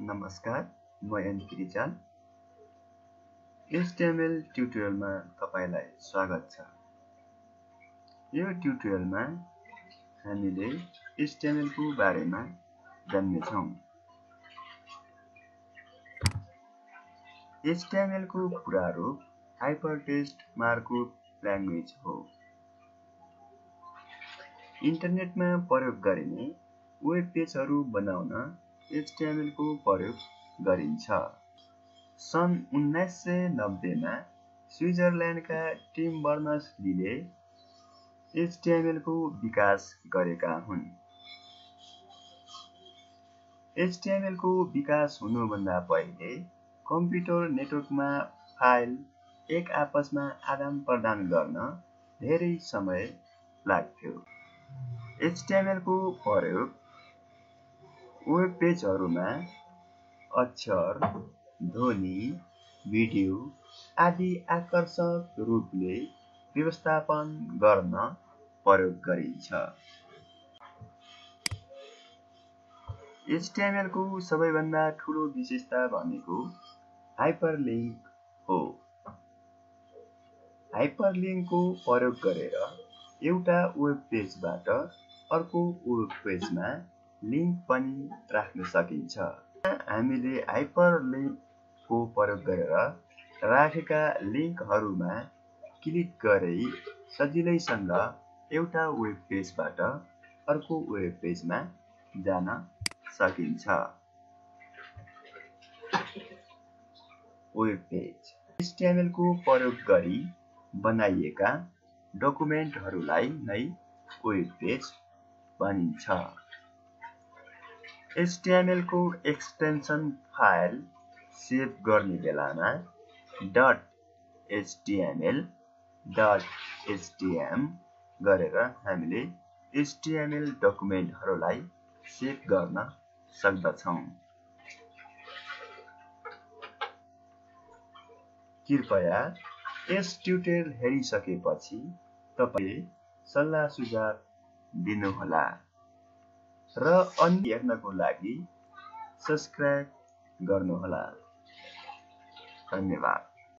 नमस्कार म an Rijal HTML ट्युटोरियलमा तपाईँलाई स्वागत छ। यो ट्युटोरियलमा हामीले एचटिएमएलको बारेमा जान्नेछौँ। एचटिएमएलको पुरा रूप हाइपरटेक्स्ट मार्कअप ल्याङ्ग्वेज हो। इन्टरनेटमा प्रयोग गरिने वेब पेजहरू बनाउन एचटिएमएल को प्रयोग गरिन्छ। सन् उन्नाइस सय नब्बेमा स्विजरल्यान्डका टिम बर्नर्स लीले एचटिएमएलको विकास गरेका हुन्। एचटिएमएलको विकास हुनुभन्दा पहिले कम्प्युटर नेटवर्कमा फाइल एक आपसमा आदान प्रदान गर्न धेरै समय लाग्थ्यो। एचटिएमएलको प्रयोग वेब पेजहरूमा अक्षर ध्वनि भिडियो आदि आकर्षक रूपले व्यवस्थापन गर्न प्रयोग गरिन्छ। एचटिएमएलको सबैभन्दा ठुलो विशेषता भनेको हाइपरलिङ्क हो। हाइपरलिङ्कको प्रयोग गरेर एउटा वेब पेजबाट अर्को वेब पेजमा लिङ्क पनि राख्न सकिन्छ। हामीले हाइपर लिङ्कको प्रयोग गरेर राखेका लिङ्कहरूमा क्लिक गरे सजिलैसँग एउटा वेब पेजबाट अर्को वेब पेजमा जान सकिन्छ। Web page. एचटिएमएलको प्रयोग गरी बनाइएका डकुमेन्टहरूलाई नै वेब पेज भनिन्छ। एचटिएमएलको एक्सटेन्सन फाइल सेभ गर्ने बेलामा डट एचटिएमएल डट एचटिएम गरेर हामीले एचटिएमएल डकुमेन्टहरूलाई सेभ गर्न सक्दछौँ। कृपया यस ट्युटोरियल हेरिसकेपछि तपाईँ सल्लाह सुझाव दिनुहोला। र अन्य हेर्नको लागि सब्सक्राइब गर्नुहोला। धन्यवाद।